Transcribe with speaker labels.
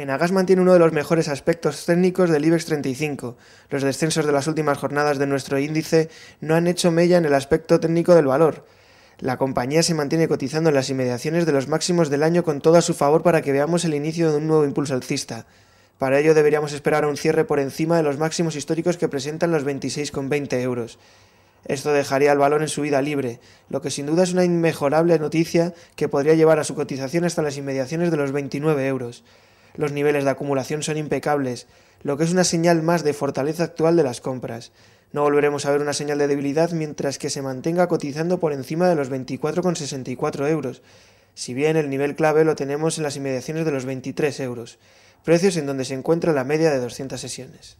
Speaker 1: Enagas mantiene uno de los mejores aspectos técnicos del IBEX 35. Los descensos de las últimas jornadas de nuestro índice no han hecho mella en el aspecto técnico del valor. La compañía se mantiene cotizando en las inmediaciones de los máximos del año con todo a su favor para que veamos el inicio de un nuevo impulso alcista. Para ello deberíamos esperar un cierre por encima de los máximos históricos que presentan los 26,20 euros. Esto dejaría el valor en subida libre, lo que sin duda es una inmejorable noticia que podría llevar a su cotización hasta las inmediaciones de los 29 euros. Los niveles de acumulación son impecables, lo que es una señal más de fortaleza actual de las compras. No volveremos a ver una señal de debilidad mientras que se mantenga cotizando por encima de los 24,64 euros, si bien el nivel clave lo tenemos en las inmediaciones de los 23 euros, precios en donde se encuentra la media de 200 sesiones.